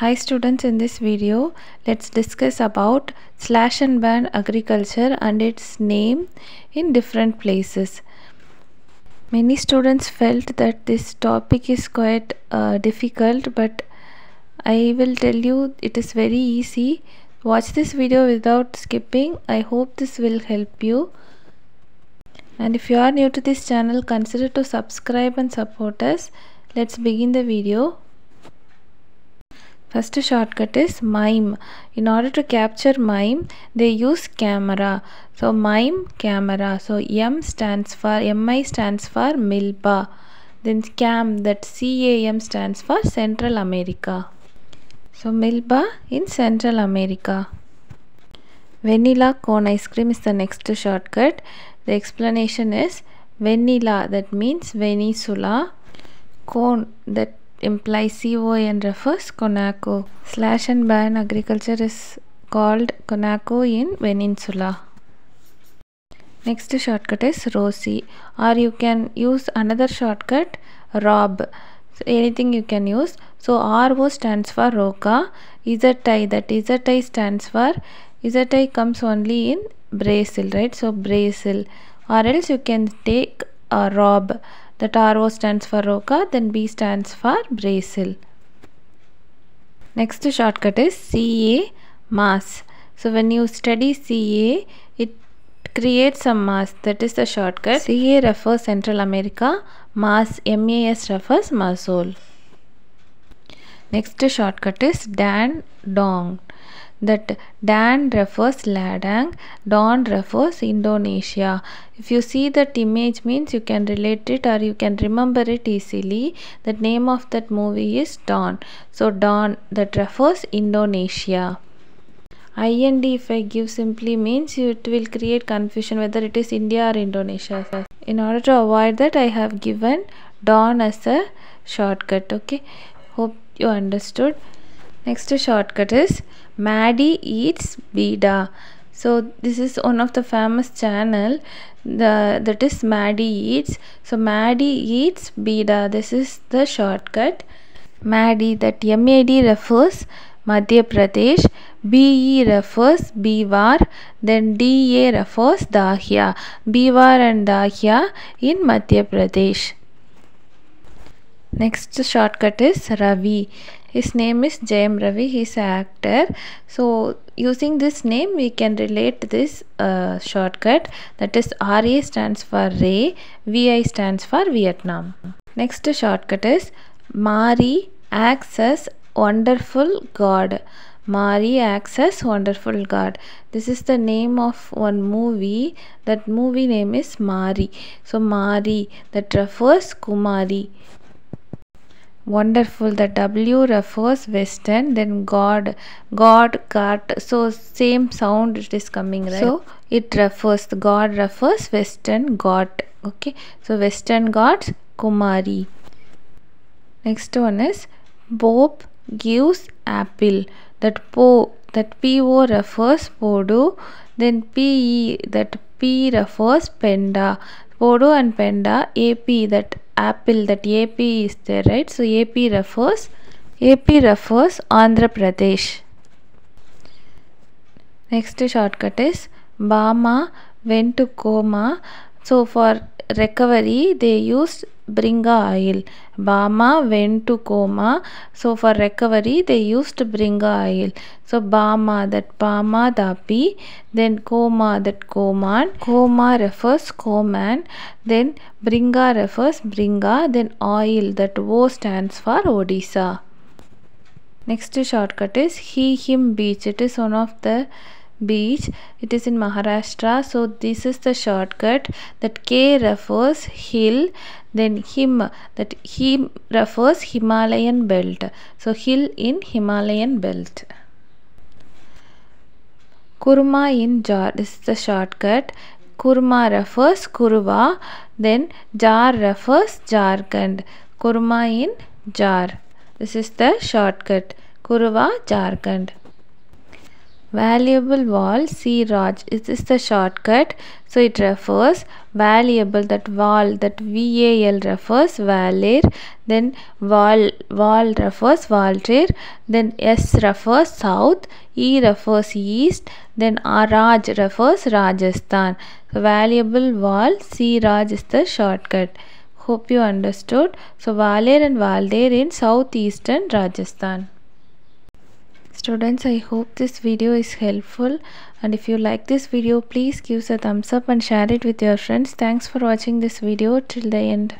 Hi students, in this video, let's discuss about slash and burn agriculture and its name in different places. Many students felt that this topic is quite uh, difficult, but I will tell you it is very easy. Watch this video without skipping. I hope this will help you. And if you are new to this channel, consider to subscribe and support us. Let's begin the video. First shortcut is mime. In order to capture mime, they use camera. So mime camera. So M stands for MI stands for Milpa. Then CAM that CAM stands for Central America. So Milpa in Central America. Vanilla cone ice cream is the next shortcut. The explanation is vanilla that means Venezuela. Cone that implies CON refers Conuco. Slash and burn agriculture is called Conuco in Venezuela. Next shortcut is Rosie or you can use another shortcut Rob. So anything you can use. So RO stands for Roca. ZI that ZI stands for ZI comes only in Brazil right. So Brazil or else you can take a Rob that RO stands for Roca then B stands for Brazil. Next shortcut is CA mass. So when you study CA it creates some mass that is the shortcut. CA refers Central America mass MAS refers Masole. Next shortcut is Dan Dong that Dan refers Ladang, Don refers Indonesia. If you see that image means you can relate it or you can remember it easily. The name of that movie is Don. So Don that refers Indonesia. IND if I give simply means it will create confusion whether it is India or Indonesia. In order to avoid that I have given Don as a shortcut. Okay. Hope you understood. Next shortcut is Maddie Eats Bida. So this is one of the famous channel the that is Maddie Eats. So Maddie Eats Bida. This is the shortcut. Maddie that MAD refers Madhya Pradesh, BE refers Bewar, then DA refers Dahiya. Bewar and Dahiya in Madhya Pradesh. Next shortcut is Ravi. His name is Jayam Ravi. He is an actor. So using this name we can relate this uh, shortcut that is RA stands for Ray, VI stands for Vietnam. Next shortcut is Mari acts as wonderful God. Mari acts as wonderful God. This is the name of one movie. That movie name is Mari. So Mari that refers Kumari wonderful. The w refers western then god god cut so same sound it is coming right? So it refers the god refers western god. Okay. So western gods kumari. Next one is bob gives apple that po that po refers podu then pe that p refers penda. Podu and penda ap that apple that AP is there right? So AP refers AP refers Andhra Pradesh. Next shortcut is Bama went to coma. So for recovery they used Bringa oil. Bama went to coma so for recovery they used Bringa oil. So Bama that Bama Dapi then coma that Koman coma refers Koman then Bringa refers Bringa then oil that O stands for Odisha. Next shortcut is he him beach. It is one of the beach. It is in maharashtra. So this is the shortcut that k refers Khil then him that him refers himalayan belt. So Khil in himalayan belt. Kurma in jar this is the shortcut. Kurma refers Kuruwa then jar refers jharkhand. Kurma in jar. This is the shortcut. Kuruwa jharkhand valuable val C Raj. Is this the shortcut? So it refers valuable that val that VAL refers Valre then val val refers Waltre then S refers south E refers east then Raj refers Rajasthan. So valuable val C Raj is the shortcut. Hope you understood. So Valre and Waltre in southeastern Rajasthan. Students, I hope this video is helpful and if you like this video, please give us a thumbs up and share it with your friends. Thanks for watching this video till the end.